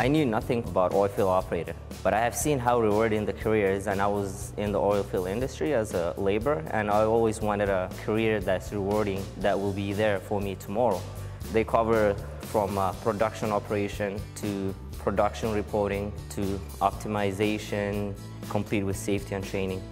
I knew nothing about oil field operator, but I have seen how rewarding the career is and I was in the oil field industry as a laborer and I always wanted a career that's rewarding that will be there for me tomorrow. They cover from uh, production operation to production reporting to optimization, complete with safety and training.